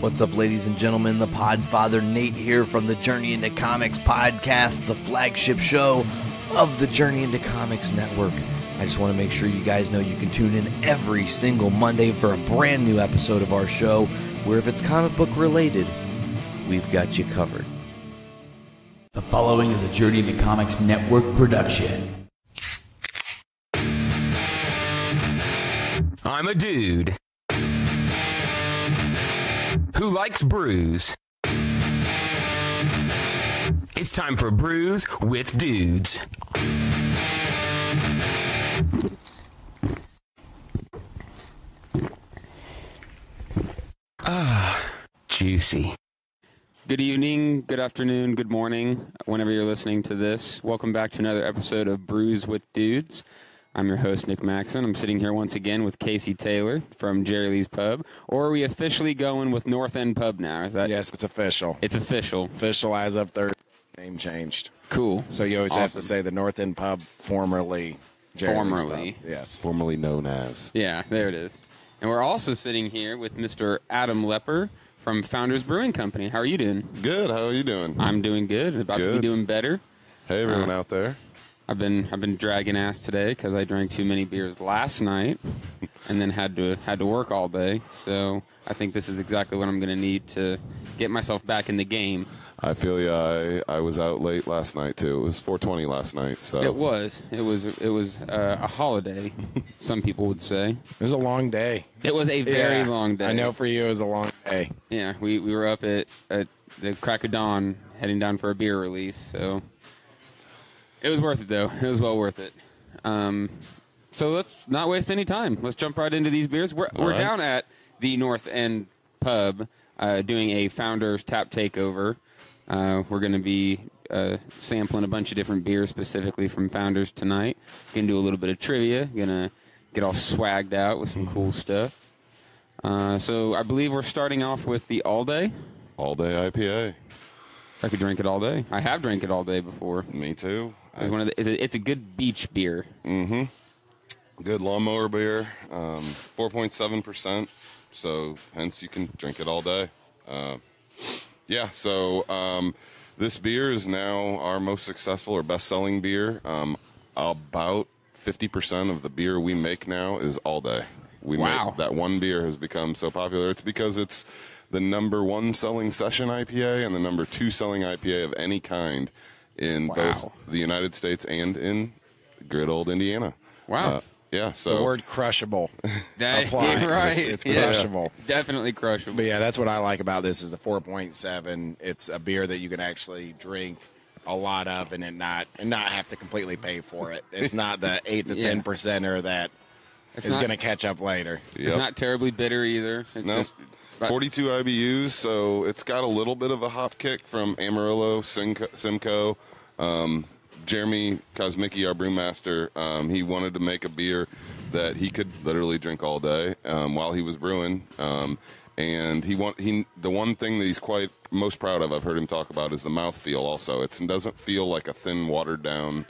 What's up, ladies and gentlemen? The Podfather Nate here from the Journey into Comics podcast, the flagship show of the Journey into Comics Network. I just want to make sure you guys know you can tune in every single Monday for a brand new episode of our show, where if it's comic book related, we've got you covered. The following is a Journey into Comics Network production. I'm a dude who likes brews. It's time for Brews with Dudes. Ah, juicy. Good evening, good afternoon, good morning, whenever you're listening to this. Welcome back to another episode of Brews with Dudes. I'm your host, Nick Maxon. I'm sitting here once again with Casey Taylor from Jerry Lee's Pub. Or are we officially going with North End Pub now? Is that Yes, it's official. It's official. Official as of Thursday. Name changed. Cool. So you always have to say the North End Pub, formerly Jerry Lee's Formerly. Pub. Yes. formerly known as. Yeah, there it is. And we're also sitting here with Mr. Adam Lepper from Founders Brewing Company. How are you doing? Good. How are you doing? I'm doing good. About to be doing better. hey, everyone uh, out there. I've been I've been dragging ass today because I drank too many beers last night, and then had to had to work all day. So I think this is exactly what I'm going to need to get myself back in the game. I feel ya. I, I was out late last night too. It was 4:20 last night. So It was it was it was uh, a holiday, some people would say. It was a long day. It was a very Yeah. long day. I know for you it was a long day. Yeah, we, we were up at, at the crack of dawn, heading down for a beer release. So it was worth it, though. It was well worth it. Um, so let's not waste any time. Let's jump right into these beers. We're, we're right. down at the North End Pub uh, doing a Founders Tap Takeover. Uh, we're going to be uh, sampling a bunch of different beers specifically from Founders tonight. Going to do a little bit of trivia. Going to get all swagged out with some cool stuff. Uh, so I believe we're starting off with the All Day. all day IPA. I could drink it all day. I have drank it all day before. Me too. It's one of the, it's, a, it's a good beach beer. Mhm. Good lawnmower beer. Um, 4.7 percent. So hence you can drink it all day. Uh, yeah. So um, this beer is now our most successful or best-selling beer. Um, about 50 percent of the beer we make now is all day. We Wow. make that one beer has become so popular. It's because it's the number one selling session IPA and the number two selling IPA of any kind in both the United States and in good old Indiana. Wow. Uh, yeah. So The word crushable That- applies. right. It's Yeah. crushable. Definitely crushable. But yeah, that's what I like about this is the 4.7. It's a beer that you can actually drink a lot of and it not and not have to completely pay for it. It's not the 8 to Yeah. 10 percenter that It's is not- going to catch up later. It's Yep. not terribly bitter either. It's No. just but- 42 IBUs, so it's got a little bit of a hop kick from Amarillo, Simcoe. Simcoe. Um, Jeremy Kosmicki, our brewmaster, um, he wanted to make a beer that he could literally drink all day um, while he was brewing. Um, and he want he the one thing that he's quite most proud of, I've heard him talk about, is the mouthfeel. Also, it's, it doesn't feel like a thin, watered down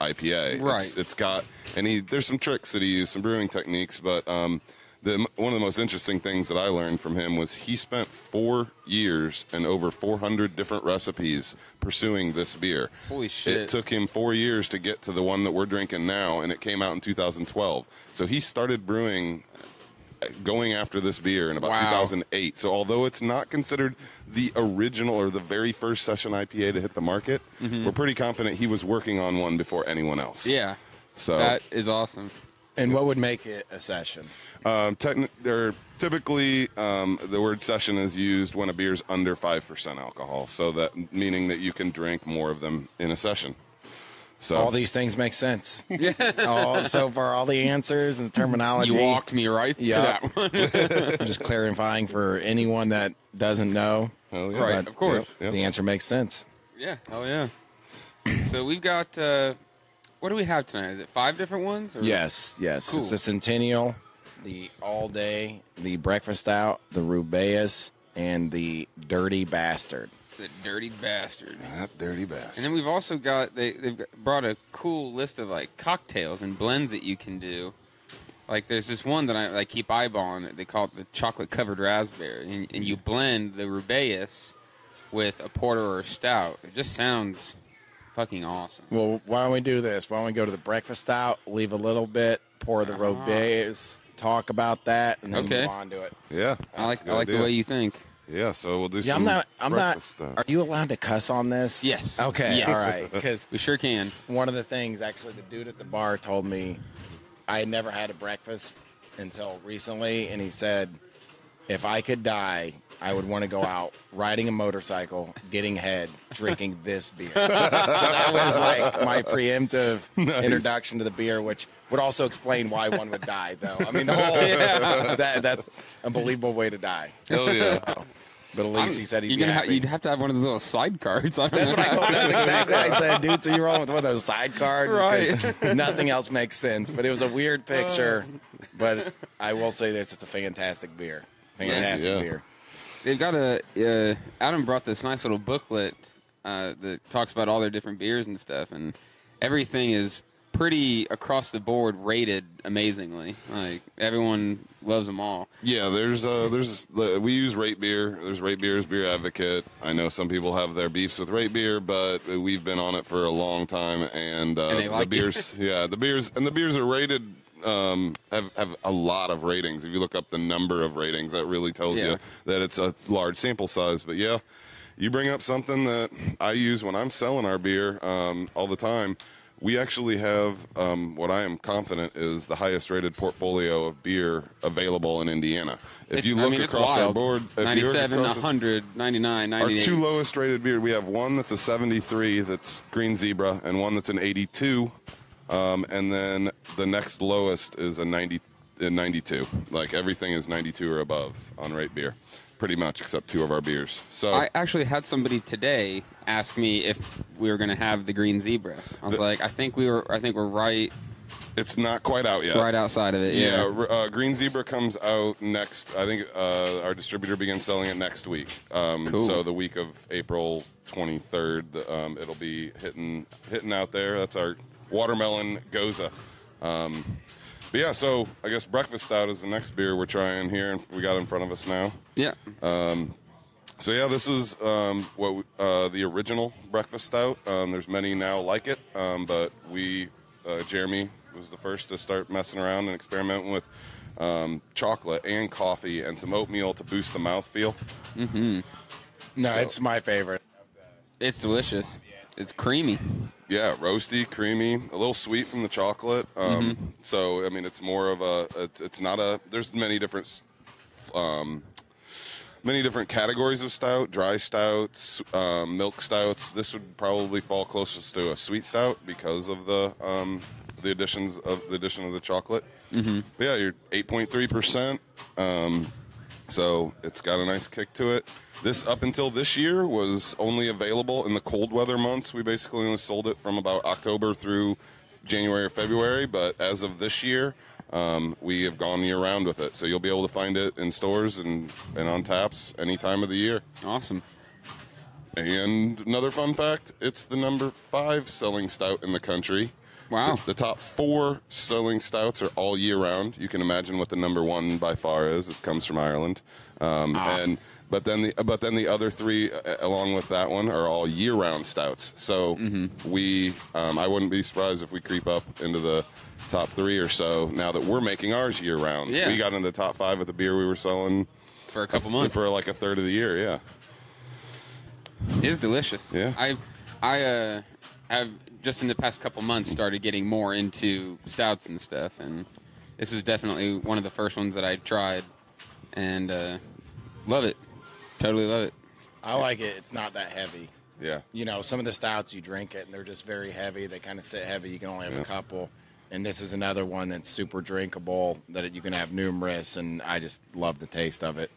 IPA. Right. It's, it's got and he there's some tricks that he used, some brewing techniques, but um, the one of the most interesting things that I learned from him was he spent four years and over 400 different recipes pursuing this beer. Holy shit. It took him four years to get to the one that we're drinking now, and it came out in 2012. So he started brewing. Going after this beer in about Wow. 2008. So, although it's not considered the original or the very first session IPA to hit the market, we're pretty confident he was working on one before anyone else. Mm-hmm. yeah. So, That is awesome. And what would make it a session? Um, techni- they're typically um, the word session is used when a beer's under five percent alcohol, so that meaning that you can drink more of them in a session. So All these things make sense. all, so far, all the answers and the terminology. You walked me right Yeah. to that one. just clarifying for anyone that doesn't know. Hell yeah. Right, of course. Yep. The answer makes sense. yeah. Hell yeah. So we've got uh, what do we have tonight? Is it five different ones? Or? Yes, yes. Cool. It's the Centennial, the All Day, the Breakfast Stout, the Rubaeus, and the Dirty Bastard. The dirty bastard. That dirty bastard. And then we've also got they they've got, brought a cool list of like cocktails and blends that you can do. Like there's this one that I, I keep eyeballing. They call it the chocolate covered raspberry, and, and you blend the rubaeus with a porter or a stout. It just sounds fucking awesome. Well, why don't we do this? Why don't we go to the breakfast stout, leave a little bit, pour the ah. Robes, talk about that, and then Okay. move on to it. Yeah, I like that's a I good like the way you think. Yeah, so we'll do Yeah, some I'm not. I'm not. breakfast stuff. Are you allowed to cuss on this? Yes. Okay. Yes. All right. Because We sure can. one of the things, actually, the dude at the bar told me I had never had a breakfast until recently, and he said if I could die, I would want to go out riding a motorcycle, getting head, drinking this beer. so that was like my preemptive introduction to the beer, which would also explain why one would die, though. I mean, the whole that, that's a believable way to die. Hell yeah. But at least he said he'd You're be gonna ha- you'd have to have one of the little sidecards. I don't That's know. what I told. That's exactly what I said, dude. So you're rolling with one of those sidecards, 'cause Nothing else makes sense. But it was a weird picture. Uh. But I will say this: it's a fantastic beer. Fantastic Yeah. beer. They've got a. Uh, Adam brought this nice little booklet uh, that talks about all their different beers and stuff, and everything is pretty across the board rated amazingly. Like everyone loves them all. Yeah, there's uh, there's we use RateBeer. There's rate beers, BeerAdvocate. I know some people have their beefs with RateBeer, but we've been on it for a long time, and, uh, And like the it. beers, yeah, the beers and the beers are rated. Um, have have a lot of ratings. If you look up the number of ratings, that really tells Yeah. you that it's a large sample size. But yeah, you bring up something that I use when I'm selling our beer um, all the time. We actually have um, what I am confident is the highest rated portfolio of beer available in Indiana. If It's- you I look mean, across our board, if 97, across 100, 99, our two lowest rated beer, we have one that's a 73 that's Green Zebra, and one that's an 82. Um, and then the next lowest is a 90, a 92. Like everything is 92 or above on RateBeer, pretty much, except two of our beers. So I actually had somebody today ask me if we were going to have the green zebra. I was like, I think we were. I think we're right, it's not quite out yet. right outside of it. Yeah, Yeah. uh, Green Zebra comes out next. I think uh, our distributor begins selling it next week. Um, Cool. So the week of April 23rd, um, it'll be hitting hitting out there. That's our watermelon gose. Um, but yeah, so I guess breakfast stout is the next beer we're trying here, and we got in front of us now. Yeah. So yeah, this is um, what we- uh, the original breakfast stout. Um, there's many now like it, um, but we uh, Jeremy was the first to start messing around and experimenting with um, chocolate and coffee and some oatmeal to boost the mouthfeel. No, it's my favorite. It's delicious. It's creamy. Yeah, roasty, creamy, a little sweet from the chocolate. Um, So I mean, it's more of a. It's, it's not a. There's many different. Um, many different categories of stout: dry stouts, um, milk stouts. This would probably fall closest to a sweet stout because of the um, the additions of the addition of the chocolate. Mm-hmm. But yeah, you're 8.3 percent. Um, so it's got a nice kick to it. This up until this year was only available in the cold weather months. We basically only sold it from about October through January or February. But as of this year, um, we have gone year round with it. So you'll be able to find it in stores and, and on taps any time of the year. Awesome. And another fun fact: it's the number five selling stout in the country. Wow. The, the top four selling stouts are all year round. You can imagine what the number one by far is. It comes from Ireland, um, and but then the but then the other three uh, along with that one are all year round stouts. So we, um, I wouldn't be surprised if we creep up into the top three or so now that we're making ours year round. Yeah. We got into the top five with the beer we were selling For a couple months. for like a third of the year. Yeah. It's delicious. Yeah. I I uh, have just in the past couple months started getting more into stouts and stuff, and this is definitely one of the first ones that I tried, and uh, love it. Totally love it. I like it. It's not that heavy. Yeah. You know, some of the stouts you drink it and they're just very heavy. They kind of sit heavy. You can only have Yeah. a couple. And this is another one that's super drinkable. That you can have numerous, and I just love the taste of it.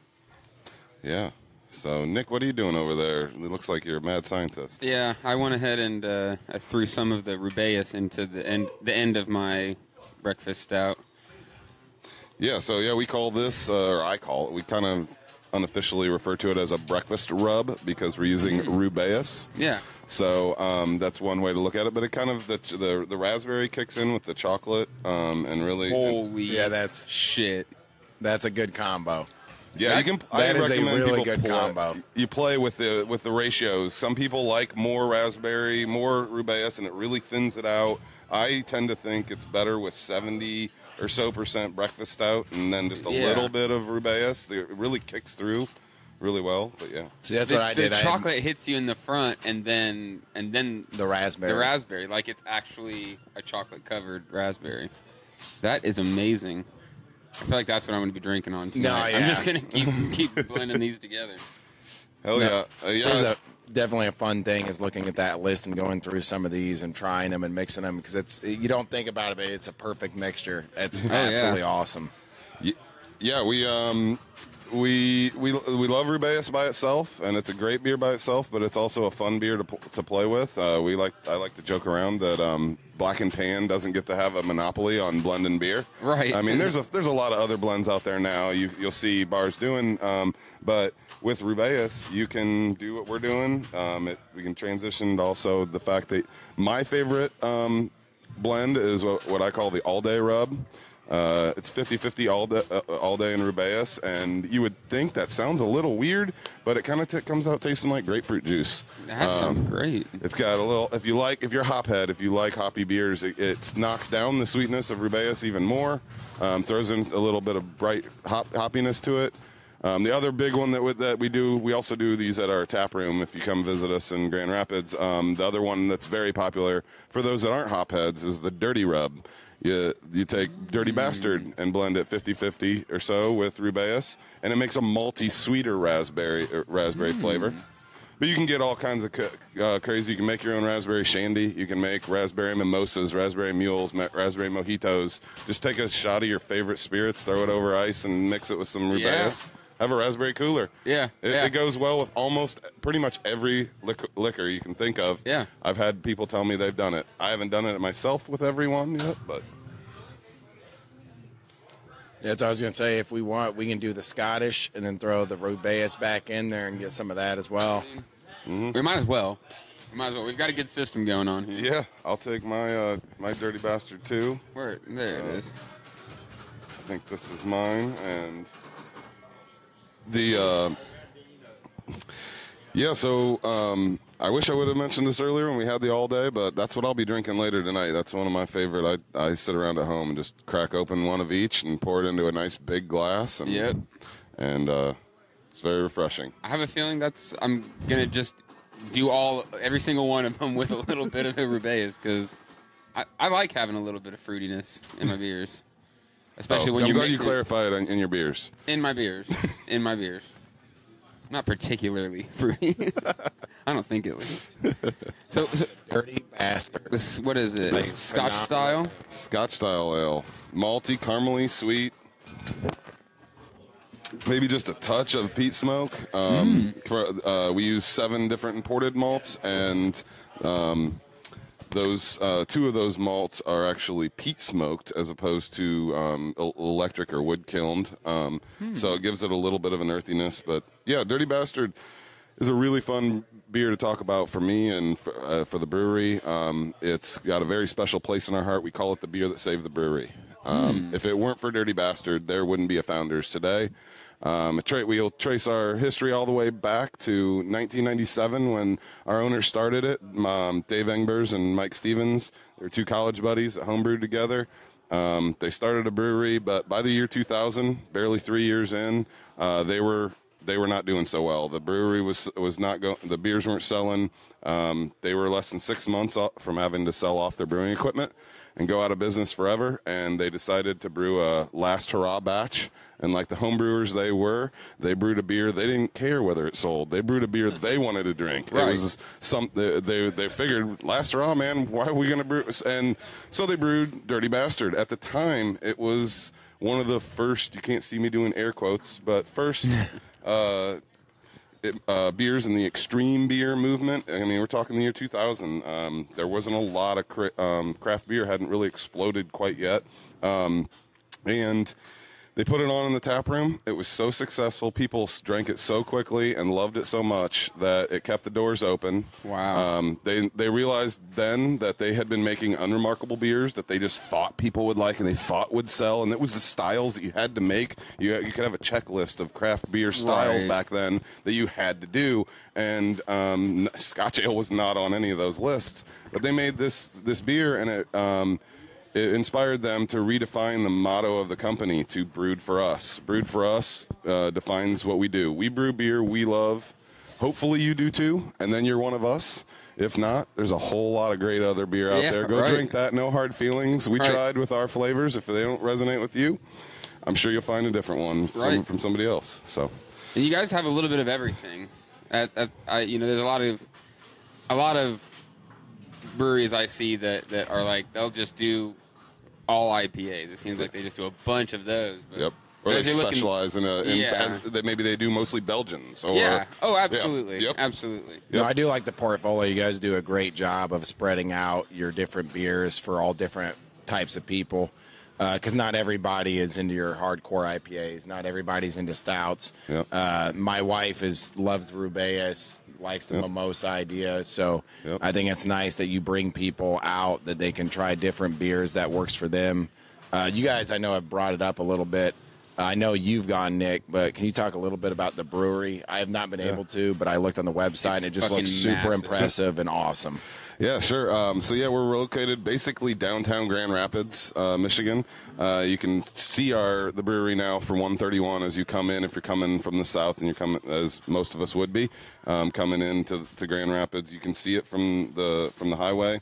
Yeah. So, Nick, what are you doing over there? It looks like you're a mad scientist. Yeah, I went ahead and uh, I threw some of the rubaeus into the end the end of my breakfast stout. Yeah. So, yeah, we call this, uh, or I call it, we kind of unofficially refer to it as a breakfast rub because we're using rubaeus. Yeah. So um, that's one way to look at it. But it kind of the the, the raspberry kicks in with the chocolate um, and really. Holy Yeah, that's shit. that's a good combo. Yeah, you can. that I is a really good play- combo. You play with the with the ratios. Some people like more raspberry, more rubaeus, and it really thins it out. I tend to think it's better with seventy or so percent breakfast stout, and then just a Yeah. little bit of rubaeus. It really kicks through really well. But yeah, See, that's the, what I the did. I- chocolate hits you in the front, and then and then the raspberry. the raspberry, like it's actually a chocolate covered raspberry. That is amazing. I feel like that's what I'm going to be drinking on tonight. No, I'm just going to keep keep blending these together. hell No, yeah, uh, There's yeah. a definitely a fun thing is looking at that list and going through some of these and trying them and mixing them because it's you don't think about it, but it's a perfect mixture. It's yeah. absolutely awesome. Y- Yeah, we um we we we love Rubaeus by itself, and it's a great beer by itself. But it's also a fun beer to to play with. Uh, we like I like to joke around that um, Black and Tan doesn't get to have a monopoly on blending beer. Right. I mean, there's a there's a lot of other blends out there now. You you'll see bars doing, um, but with Rubaeus, you can do what we're doing. Um, it, we can transition to also the fact that my favorite um, blend is what, what I call the all day rub. Uh, it's 50-50 all day, uh, all day in Rubaeus, and you would think that sounds a little weird, but it kind of t- comes out tasting like grapefruit juice. That sounds great. It's got a little. If you like, if you're hophead, if you like hoppy beers, it, it knocks down the sweetness of Rubaeus even more. Um, throws in a little bit of bright hop hoppiness to it. Um, the other big one that we, that we do, we also do these at our tap room. If you come visit us in Grand Rapids, um, the other one that's very popular for those that aren't hopheads is the Dirty Rub. You, you take Dirty Bastard and blend it 50-50 or so with Rubaeus, and it makes a malty, sweeter raspberry uh, raspberry flavor. But you can get all kinds of uh, crazy. You can make your own raspberry shandy. You can make raspberry mimosas, raspberry mules, ma- raspberry mojitos. Just take a shot of your favorite spirits, throw it over ice, and mix it with some Yeah. rubaeus. Have a raspberry cooler. Yeah, It, yeah. it goes well with almost pretty much every liquor, liquor you can think of. Yeah. I've had people tell me they've done it. I haven't done it myself with everyone yet, but Yeah, that's what I was gonna say. If we want, we can do the Scottish and then throw the Rubaeus back in there and get some of that as well. We might as well. We might as well. We've got a good system going on here. yeah, I'll take my uh, my dirty bastard too. Where there it is. I think this is mine, and the uh, yeah. So um, I wish I would have mentioned this earlier when we had the all day, but that's what I'll be drinking later tonight. That's one of my favorite. I I sit around at home and just crack open one of each and pour it into a nice big glass, and Yep. and uh, it's very refreshing. I have a feeling that's I'm gonna just do all every single one of them with a little bit of the rubaeus because I, I like having a little bit of fruitiness in my beers, especially Oh, when I'm you're glad you mixing- clarified in, in your beers. in my beers, in my beers. Not particularly fruity. I don't think at least. So, so Dirty bastard. this, what is it? Like Scotch phenomenal. style. Scotch style ale, malty, caramely, sweet. Maybe just a touch of peat smoke. Um, for, uh, we use seven different imported malts, and um, those uh, two of those malts are actually peat smoked as opposed to um, electric or wood kilned. Um, So it gives it a little bit of an earthiness. But yeah, Dirty Bastard is a really fun beer to talk about for me and for, uh, for the brewery. Um, it's got a very special place in our heart. We call it the beer that saved the brewery. Um, If it weren't for Dirty Bastard, there wouldn't be a Founders today. Um, tra- we'll trace our history all the way back to 1997 when our owners started it. Um, Dave Engbers and Mike Stevens, they're two college buddies that homebrewed together. Um, they started a brewery, but by the year 2000, barely three years in, uh, they were they were not doing so well. The brewery was was not going. The beers weren't selling. Um, they were less than six months from having to sell off their brewing equipment and go out of business forever. And they decided to brew a last hurrah batch. And like the home brewers they were, they brewed a beer. They didn't care whether it sold. They brewed a beer they wanted to drink. Right. It was some they, they they figured last hurrah, man. Why are we gonna brew? And so they brewed Dirty Bastard. At the time, it was one of the first. You can't see me doing air quotes, but first. uh, uh, beers in the extreme beer movement. I mean, we're talking the year 2000. Um, there wasn't a lot of cra- um, craft beer; hadn't really exploded quite yet. Um, and they put it on in the tap room. It was so successful. People drank it so quickly and loved it so much that it kept the doors open. Wow. Um, they they realized then that they had been making unremarkable beers that they just thought people would like and they thought would sell, and it was the styles that you had to make. You you could have a checklist of craft beer styles Right. back then that you had to do, and um, Scotch ale was not on any of those lists. But they made this this beer, and it. Um, it inspired them to redefine the motto of the company to brewed for us. Brewed for us uh, defines what we do. We brew beer we love. Hopefully you do too, and then you're one of us. If not, there's a whole lot of great other beer out Yeah, there. Go right. drink that. No hard feelings. We Right. tried with our flavors. If they don't resonate with you, I'm sure you'll find a different one some- from somebody else. So, And you guys have a little bit of everything. At, at, I, you know, there's a lot of a lot of breweries I see that, that are like they'll just do all IPAs. It seems like they just do a bunch of those. But yep. Or they as you're looking- specialize in a. In, Yeah. as, that maybe they do mostly Belgians. Or, yeah. Oh, Yeah. absolutely. Yep. Absolutely. No, I do like the portfolio. You guys do a great job of spreading out your different beers for all different types of people. Because not everybody is into your hardcore IPAs. Not everybody's into stouts. Yep. Uh, my wife is loves Rubaeus, likes the Yep. mimosa idea. So Yep. I think it's nice that you bring people out that they can try different beers that works for them. Uh, you guys, I know, I've brought it up a little bit. I know you've gone, Nick, but can you talk a little bit about the brewery? I have not been able to, but I looked on the website and it just looks super massive. impressive and awesome. Yeah, sure. Um, so yeah, we're located basically downtown Grand Rapids, uh, Michigan. Uh, you can see our the brewery now from 131 as you come in. If you're coming from the south, and you're coming as most of us would be um, coming into to Grand Rapids, you can see it from the from the highway.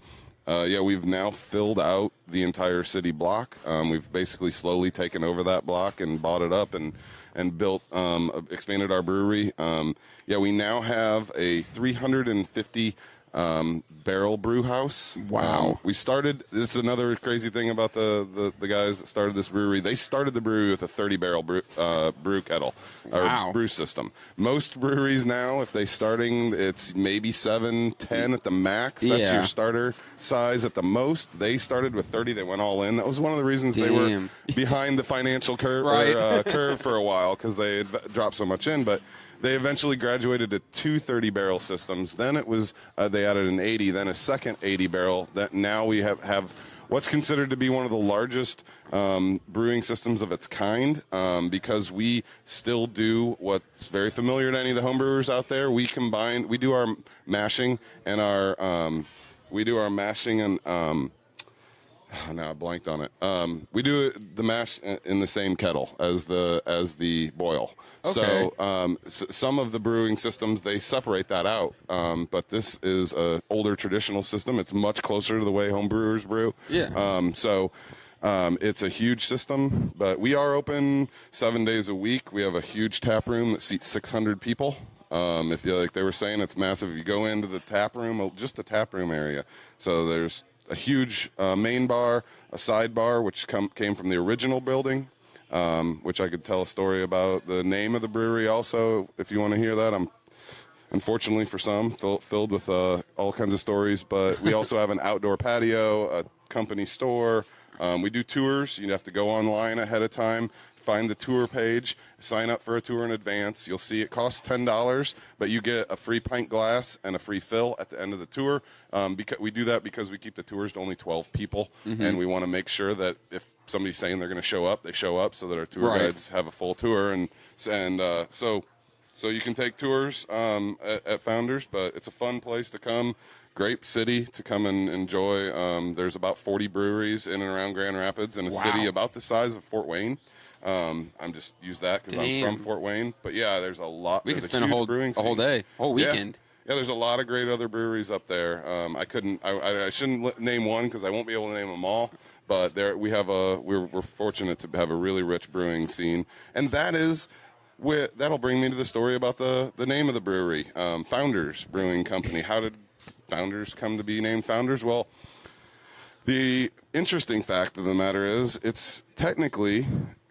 Uh, yeah, we've now filled out the entire city block. Um, we've basically slowly taken over that block and bought it up and and built um, expanded our brewery. Um, yeah, we now have a 350 um, barrel brew house. Wow. Um, we started. This is another crazy thing about the, the the guys that started this brewery. They started the brewery with a 30 barrel brew, uh, brew kettle or Wow. brew system. Most breweries now, if they starting, it's maybe seven, ten at the max. That's Yeah. your starter size at the most. They started with 30. They went all in. That was one of the reasons they were behind the financial curve Right. or, uh, curve for a while because they had dropped so much in. But they eventually graduated to two 30 barrel systems. Then it was uh, they added an 80, then a second 80 barrel. That now we have have what's considered to be one of the largest um, brewing systems of its kind um, because we still do what's very familiar to any of the homebrewers out there. We combine, we do our mashing and our, um, we do our mashing and, um, oh, now I blanked on it. Um, we do the mash in the same kettle as the as the boil. So Okay. um, s- some of the brewing systems they separate that out, um, but this is a older traditional system. It's much closer to the way home brewers brew. Yeah. Um, so. Um, it's a huge system, but we are open seven days a week. We have a huge tap room that seats 600 people. Um, if you like they were saying, it's massive. If you go into the tap room, uh, just the tap room area, so there's a huge uh, main bar, a side bar, which come, came from the original building, um, which I could tell a story about. The name of the brewery, also, if you want to hear that, I'm unfortunately for some fill, filled with uh, all kinds of stories. But we also have an outdoor patio, a company store. Um, we do tours. You have to go online ahead of time. Find the tour page, sign up for a tour in advance. You'll see it costs ten dollars, but you get a free pint glass and a free fill at the end of the tour. Um, because we do that because we keep the tours to only twelve people, and we want to make sure that if somebody's saying they're going to show up, they show up, so that our tour Right. guides have a full tour. And and uh, so so you can take tours um, at, at Founders, but it's a fun place to come. Great city to come and enjoy. Um, there's about 40 breweries in and around Grand Rapids, and a city about the size of Fort Wayne. Um, I'm just use that because I'm Damn. from Fort Wayne. But yeah, there's a lot. We there's could spend a huge whole brewing a whole scene. day, whole Yeah. weekend. Yeah, there's a lot of great other breweries up there. Um, I couldn't, I, I, I shouldn't li- name one because I won't be able to name them all. But there, we have a, we're, we're fortunate to have a really rich brewing scene, and that is, where, that'll bring me to the story about the the name of the brewery, um, Founders Brewing Company. How did Founders come to be named Founders? Well, the interesting fact of the matter is, it's technically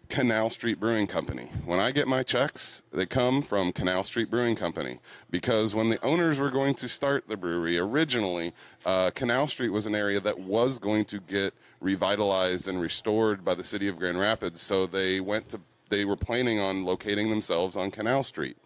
Canal Street Brewing Company. When I get my checks, they come from Canal Street Brewing Company because when the owners were going to start the brewery originally, uh, Canal Street was an area that was going to get revitalized and restored by the city of Grand Rapids. So they went to they were planning on locating themselves on Canal Street.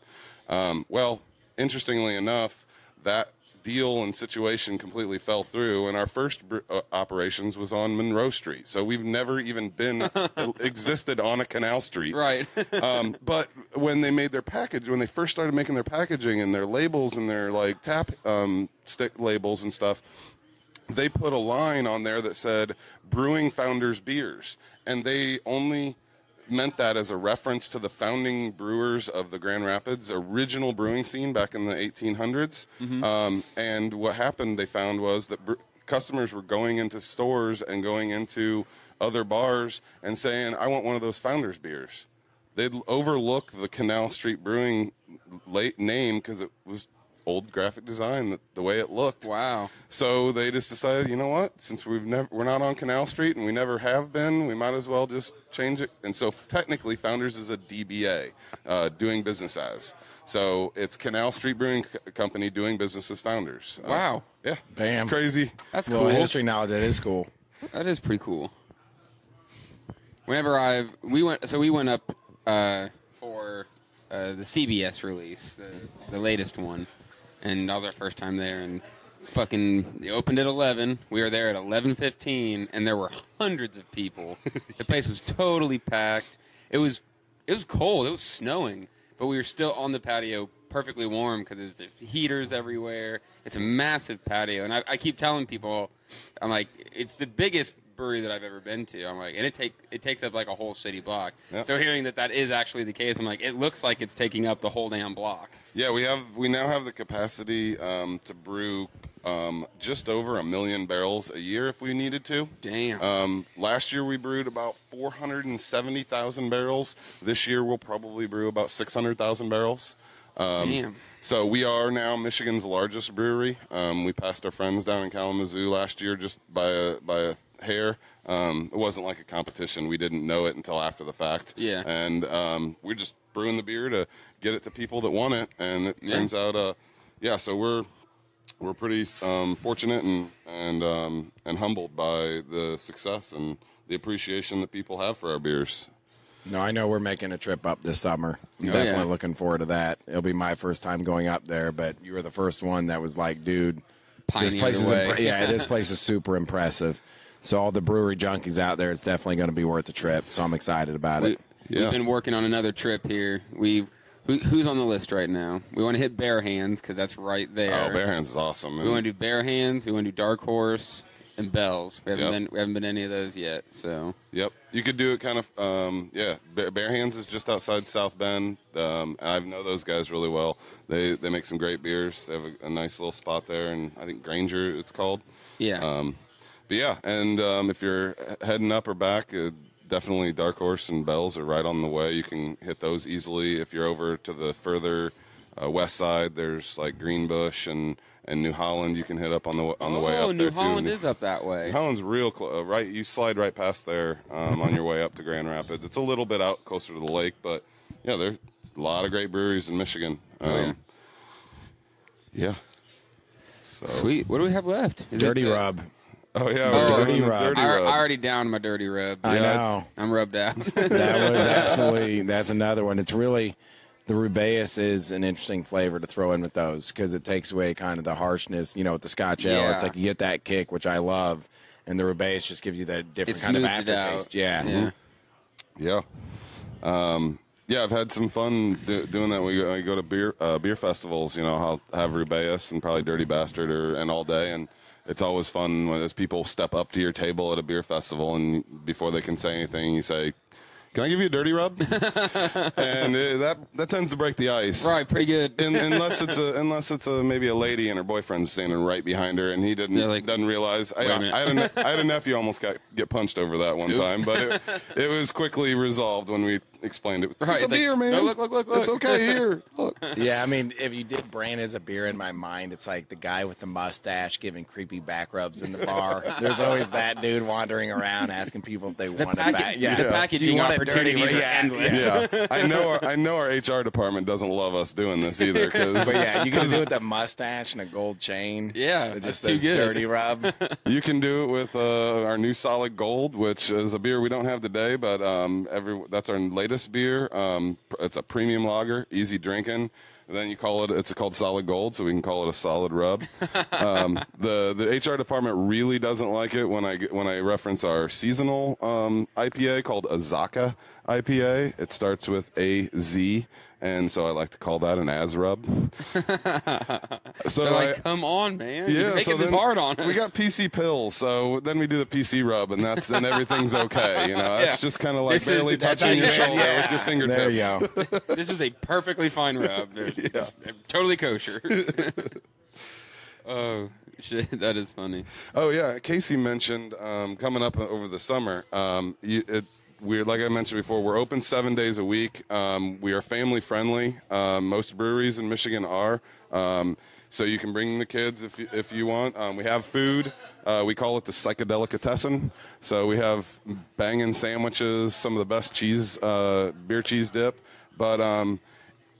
Um, well, interestingly enough, that deal and situation completely fell through, and our first br- uh, operations was on Monroe Street. So we've never even been existed on a canal street. Right. um, but when they made their package, when they first started making their packaging and their labels and their like tap um, stick labels and stuff, they put a line on there that said "Brewing Founders Beers," and they only meant that as a reference to the founding brewers of the Grand Rapids original brewing scene back in the 1800s. Um, and what happened, they found, was that br- customers were going into stores and going into other bars and saying, "I want one of those founders beers." They'd overlook the Canal Street Brewing late name because it was old graphic design, the, the way it looked. wow. So they just decided, you know what? Since we've never we're not on Canal Street and we never have been, we might as well just change it. And so technically, Founders is a DBA, uh, doing business as. So it's Canal Street Brewing C- Company doing business as Founders. Uh, Wow. yeah, Bam. it's crazy. That's Well, cool. history knowledge, that is cool. That is pretty cool. Whenever I've we went so we went up uh, for uh, the CBS release, the the latest one, and that was our first time there. And fucking, they opened at eleven. We were there at eleven fifteen, and there were hundreds of people. the place was totally packed. It was it was cold. It was snowing, but we were still on the patio, perfectly warm because there's just heaters everywhere. It's a massive patio, and I, I keep telling people, I'm like, it's the biggest brewery that I've ever been to. I'm like, and it take it takes up like a whole city block. Yep. So hearing that that is actually the case, I'm like, it looks like it's taking up the whole damn block. Yeah, we have we now have the capacity um, to brew um, just over a million barrels a year if we needed to. Damn. Um, last year we brewed about 470,000 barrels. This year we'll probably brew about 600,000 barrels. Um, Damn. So we are now Michigan's largest brewery. Um, we passed our friends down in Kalamazoo last year just by a by a hair. Um, it wasn't like a competition. We didn't know it until after the fact. Yeah. And um, we're just brewing the beer to get it to people that want it, and it Yeah. turns out, uh, yeah. So we're we're pretty um, fortunate and and um, and humbled by the success and the appreciation that people have for our beers. No, I know we're making a trip up this summer. I'm Oh, definitely yeah. looking forward to that. It'll be my first time going up there, but you were the first one that was like, dude, this place is the way. impre- yeah, this place is super impressive. So all the brewery junkies out there, it's definitely going to be worth the trip. So I'm excited about We, it. Yeah. We've been working on another trip here. We've who, who's on the list right now? We want to hit Bare Hands because that's right there. Oh, Bare Hands is awesome. We want to do Bare Hands. We want to do Dark Horse and Bells. We haven't Yep. been we haven't been any of those yet. So Yep, you could do it kind of. Um, yeah, Bear, Bare Hands is just outside South Bend. Um, I know those guys really well. They they make some great beers. They have a, a nice little spot there, and I think Granger it's called. yeah, Um, but yeah, and um, if you're heading up or back, uh, definitely Dark Horse and Bells are right on the way. You can hit those easily. If you're over to the further uh, west side, there's like Greenbush and, and New Holland. You can hit up on the on the way oh, up New there Holland too. is up that way. New Holland's real close. Uh, right, you slide right past there um, on your way up to Grand Rapids. It's a little bit out closer to the lake, but yeah, there's a lot of great breweries in Michigan. Um, Oh, yeah. yeah. So, Sweet. What do we have left? Is Dirty it, Rub. Oh yeah, Oh, we're Dirty doing Rub. Dirty I, I already downed my dirty rub. I Yeah. know. I'm rubbed out. That was absolutely, that's another one. It's really, the Rubaeus is an interesting flavor to throw in with those because it takes away kind of the harshness, you know, with the Scotch Ale. Yeah. It's like you get that kick, which I love. And the Rubaeus just gives you that different It kind of smoothed it out. aftertaste. Yeah. yeah. Yeah. Um, yeah, I've had some fun do, doing that. We go, I go to beer uh, beer festivals. You know, I'll have Rubaeus and probably Dirty Bastard or and all day, and it's always fun when those people step up to your table at a beer festival, and before they can say anything, you say. Can I give you a dirty rub? and uh, that that tends to break the ice, Right, pretty good. Un unless it's a unless it's a maybe a lady and her boyfriend's standing right behind her, and he didn't They're like, doesn't realize. I, "Wait a minute." I, had a, ne- I had a nephew almost got get punched over that one time, but it, it was quickly resolved when we explained it. Right, it's a like, beer, man. "No, look, look, look, It's okay here. Look. Yeah, I mean, if you did brand as a beer in my mind, it's like the guy with the mustache giving creepy back rubs in the bar. There's always that dude wandering around asking people if they want it packet- back. Yeah, the Do packaging you want it dirty? opportunities are Yeah, endless. yeah. yeah, I know. Our, I know our HR department doesn't love us doing this either. Because But yeah, you can do it with a mustache and a gold chain. Yeah, it just says good. dirty rub. You can do it with uh, our new Solid Gold, which is a beer we don't have today, but um, every that's our latest beer. Um, it's a premium lager, easy drinking. And then you call it. It's called Solid Gold, so we can call it a solid rub. um, the the HR department really doesn't like it when I when I reference our seasonal um, IPA called Azacca IPA. It starts with A Z. And so I like to call that an as rub. so They're I, like, come on, man. You're yeah, making so this hard on us. We got PC pills, so then we do the PC rub, and that's then everything's okay. You know, that's Yeah. just kind of like This barely that's touching your you- shoulder yeah. with your fingertips. There you go. this is a perfectly fine rub. There's- there's- Totally kosher. oh shit, that is funny. Oh yeah, Casey mentioned um, coming up over the summer. Um, you, it, we're like I mentioned before, we're open seven days a week. Um, we are family friendly. Um, most breweries in Michigan are. Um, so you can bring the kids if you, if you want. Um, we have food. Uh, we call it the psychedelicatessen. So we have banging sandwiches, some of the best cheese, uh, beer cheese dip. But um,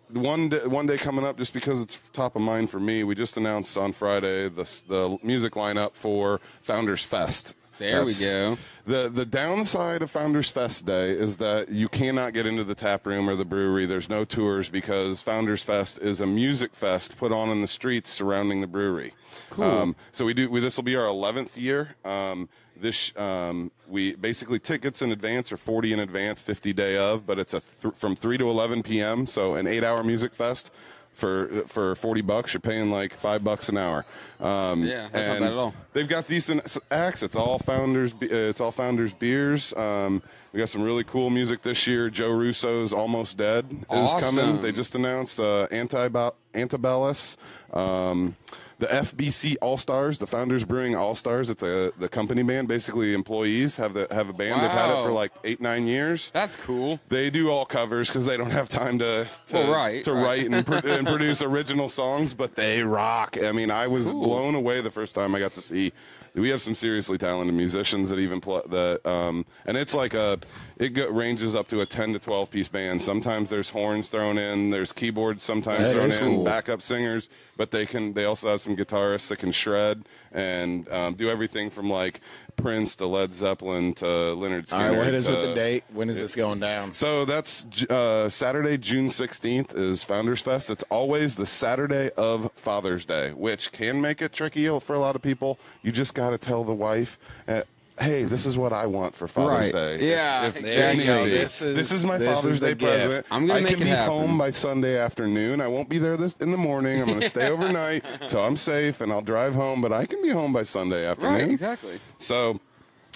one day, one day coming up, just because it's top of mind for me, we just announced on Friday the the music lineup for Founders Fest. There we go. The the downside of Founders Fest Day is that you cannot get into the tap room or the brewery. There's no tours because Founders Fest is a music fest put on in the streets surrounding the brewery. Cool. Um, so we do. We, this will be our 11th year. Um, this um, we basically tickets in advance or 40 in advance, 50 day of, but it's a th- from 3 to 11 p.m. So an eight hour music fest. For for 40 bucks, you're paying like five bucks an hour. Um, Yeah, that's not bad at all. They've got decent acts. It's all founders. uh, It's all founders beers. Um, we got some really cool music this year. Joe Russo's "Almost Dead" is Awesome. coming. They just announced uh, Antiba- Antibalas. Um, the FBC All Stars, the Founders Brewing All Stars. It's a the company band. Basically, employees have the have a band. They've had it for like eight nine years. That's cool. They do all covers because they don't have time to to, Well, right, to right. write and, pro- and produce original songs, but they rock. I mean, I was blown away the first time I got to see. We have some seriously talented musicians that even play that, um, and it's like a it ranges up to a ten to twelve piece band. Sometimes there's horns thrown in, there's keyboards sometimes That thrown in, cool. backup singers, but they can they also have some guitarists that can shred and um, do everything from like Prince to Led Zeppelin to Leonard All Skinner. right, what is to, with the date? When is this going down? so that's uh, Saturday, June 16th is Founders Fest. It's always the Saturday of Father's Day, which can make it tricky for a lot of people. You just got to tell the wife, uh, hey, this is what I want for Father's Right. Day. Yeah, If, if there you go. This is- this is my this Father's is Day gift. present. I'm gonna I make can it be happen. home by Sunday afternoon. I won't be there this in the morning. I'm going to stay overnight, so I'm safe, and I'll drive home. But I can be home by Sunday afternoon. Right, exactly. So,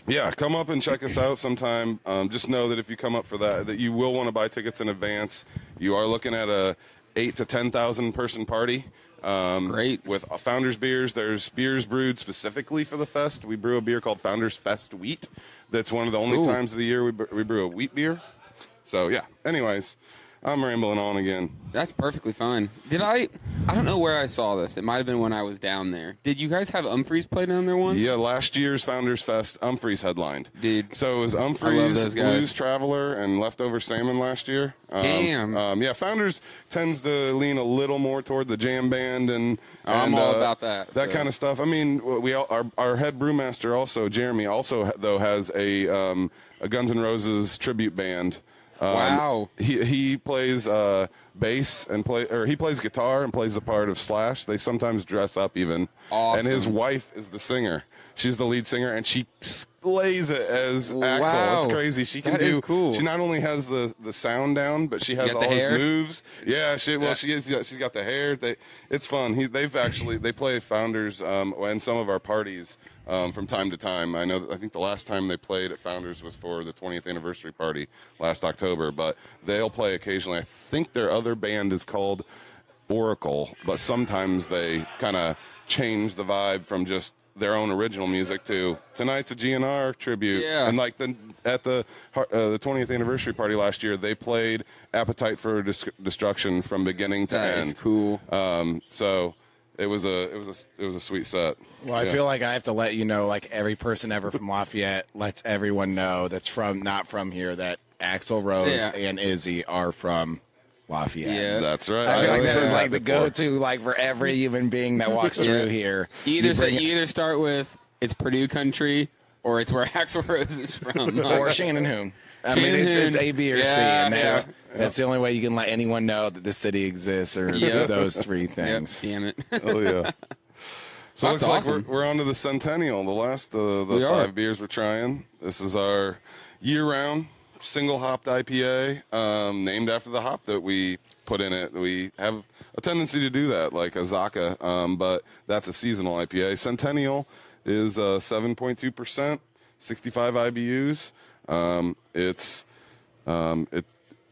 yeah, come up and check us out sometime. Um, just know that if you come up for that, that you will want to buy tickets in advance. You are looking at a eight to ten thousand person party. Um, Great. with Founders beers. There's beers brewed specifically for the fest. We brew a beer called Founders Fest Wheat. That's one of the only Ooh. times of the year we, we brew a wheat beer. So yeah. Anyways, I'm rambling on again. That's perfectly fine. Did I? I don't know where I saw this. It might have been when I was down there. Did you guys have Umphreys play down there once? Yeah, last year's Founders Fest, Umphreys headlined. Dude. So it was Umphreys. Blues Traveler, and Leftover Salmon last year. Um, Damn. Um, yeah, Founders tends to lean a little more toward the jam band and. Oh, I'm and, all uh, about that, That so. kind of stuff. I mean, we all, our our head brewmaster also Jeremy also though has a um, a Guns N' Roses tribute band. Um, Wow. He he plays uh, bass and play or he plays guitar and plays the part of Slash. They sometimes dress up even. Awesome. And his wife is the singer. She's the lead singer, and she slays it as Axl. Wow. It's crazy. She can That do. cool. She not only has the, the sound down, but she has all his moves. Yeah, she well Yeah. she is. Yeah, she's got the hair. They, it's fun. He, they've actually they play Founders um, in some of our parties um, from time to time. I know. I think the last time they played at Founders was for the 20th anniversary party last October. But they'll play occasionally. I think their other band is called Oracle, but sometimes they kind of change the vibe from just their own original music too. Tonight's a GNR tribute, Yeah. and like the at the uh, the 20th anniversary party last year, they played "Appetite for Dis- Destruction" from beginning to That is end. cool. Um, so it was a it was a it was a sweet set. Well, I Yeah. feel like I have to let you know, like every person ever from Lafayette lets everyone know that's from not from here that Axl Rose Yeah. and Izzy are from Lafayette. Yeah. that's right. I feel like that is like the before. go-to, like for every human being that walks Yeah. through here. You either say, bring you either start with it's Purdue country or it's where Axl Rose is from. or Shannon Hoon. I mean, Shannon it's, it's Hoon. A, B, or C, Yeah, and that's yeah. that's the only way you can let anyone know that the city exists, or Yep. those three Yep, things. damn it. Oh yeah. So it That's looks like we're, we're on to the centennial, the last uh, the We are. five beers we're trying. This is our year-round single hopped IPA, um, named after the hop that we put in it. We have a tendency to do that, like Azacca, um, but that's a seasonal IPA. Centennial is uh, 7.2%, 65 IBUs. Um, it's um, it,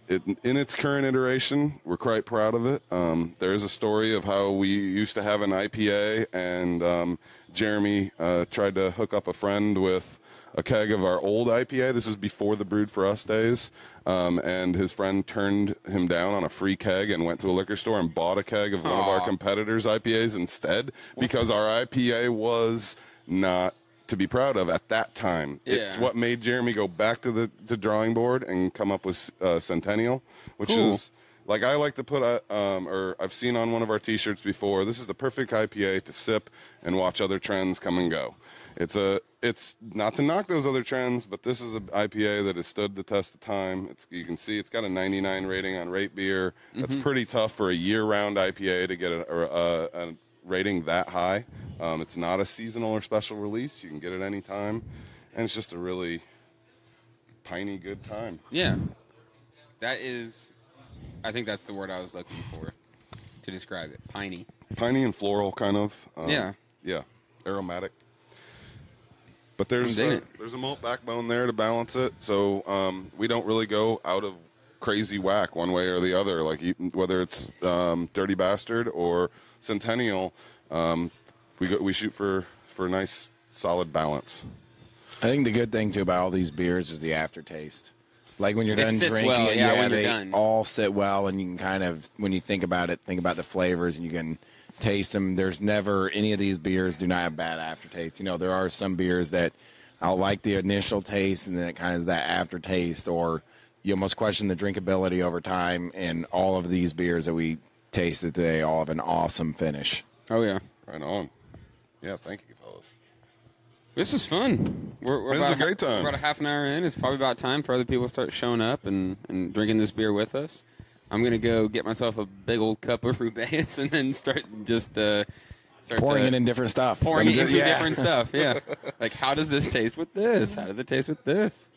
it, in its current iteration, we're quite proud of it. Um, there is a story of how we used to have an IPA, and um, Jeremy uh, tried to hook up a friend with a keg of our old IPA. This is before the Brewed for Us days. Um, and his friend turned him down on a free keg and went to a liquor store and bought a keg of one of our competitors' IPAs instead because our IPA was not to be proud of at that time. Yeah. It's what made Jeremy go back to the, the drawing board and come up with uh, Centennial, which Cool. is like I like to put, uh, um, or I've seen on one of our T-shirts before. This is the perfect IPA to sip and watch other trends come and go. It's a, it's not to knock those other trends, but this is an IPA that has stood the test of time. It's, you can see it's got a 99 rating on RateBeer. That's pretty tough for a year-round IPA to get a, a, a rating that high. Um, it's not a seasonal or special release. You can get it any time, and it's just a really piney good time. Yeah. That is, I think that's the word I was looking for to describe it. Piney. Piney and floral, kind of. Um, Yeah. Yeah, aromatic. But there's a, there's a malt backbone there to balance it, so um, we don't really go out of crazy whack one way or the other. Like whether it's um, Dirty Bastard or Centennial, um, we go, we shoot for for a nice solid balance. I think the good thing too about all these beers is the aftertaste. Like when you're It done sits drinking well, yeah, yeah, when they done. all sit well, and you can kind of, when you think about it, think about the flavors, and you can taste them. There's never any of these beers do not have bad aftertaste. You know, there are some beers that I'll like the initial taste, and then it kind of is that aftertaste, or you almost question the drinkability over time. And all of these beers that we tasted today all have an awesome finish. Oh, yeah. Right on. Yeah, thank you, fellas. This was fun. We're, we're This is about a great time. We're about a half an hour in. It's probably about time for other people to start showing up and, and drinking this beer with us. I'm gonna go get myself a big old cup of Rubaeus and then start just uh, start Pouring to- it in different stuff. pouring I'm it into yeah. different stuff. Yeah, like how does this taste with this? How does it taste with this?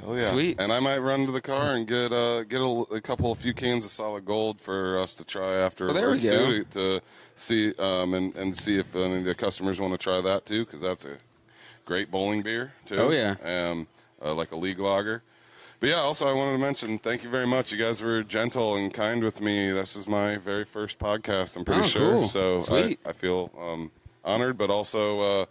Hell yeah! Sweet. And I might run to the car and get uh, get a, a couple, a few cans of solid gold for us to try after Well, there we too, to see um, and and see if any of the customers want to try that too, because that's a great bowling beer too. Oh, yeah. um, uh, like a league lager. But yeah, also I wanted to mention, thank you very much. You guys were gentle and kind with me. This is my very first podcast. I'm pretty Oh, sure, cool. so I. I feel um, honored, but also. Uh,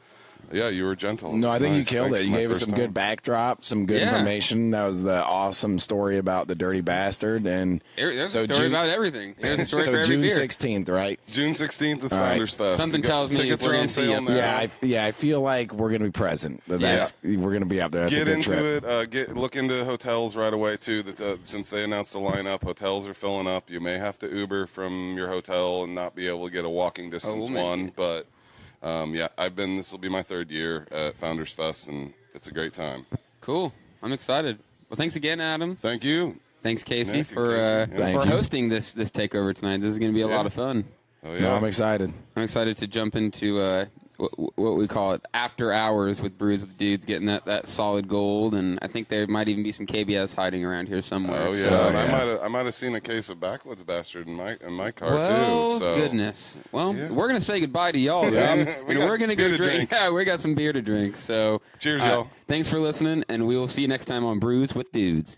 yeah, you were gentle. No, I think you killed Thanks it. You gave us some time. good backdrop, some good Yeah. information. That was the awesome story about the dirty bastard. And There's so a story June, about everything. There's a story so for every June sixteenth, right? June 16th is All right. Founders Fest. Something Go- tells me tickets we're on sale now. Yeah, I, yeah. I feel like we're gonna be present. That That's we're gonna be out there. That's get a good into trip. it. Uh, get look into hotels right away too. That uh, since they announced the lineup, hotels are filling up. You may have to Uber from your hotel and not be able to get a walking distance Oh, man. one. But um, yeah, I've been. This will be my third year at Founders Fest, and it's a great time. Cool. I'm excited. Well, thanks again, Adam. Thank you. Thanks, Casey, Nick and for Casey. uh, Yeah. Thank for you. hosting this this takeover tonight. This is going to be a Yeah. lot of fun. Oh No, yeah. I'm excited. I'm excited to jump into uh, what, what we call it after hours with brews with dudes, getting that, that solid gold, and I think there might even be some KBS hiding around here somewhere. Oh yeah, So- and I might have I might have seen a case of backwoods bastard in my in my car well, too. So goodness. Well, Yeah. we're gonna say goodbye to y'all, Yeah. we and we're gonna go to drink. drink. Yeah, we got some beer to drink. So, Cheers, uh, y'all. Thanks for listening, and we will see you next time on Brews with Dudes.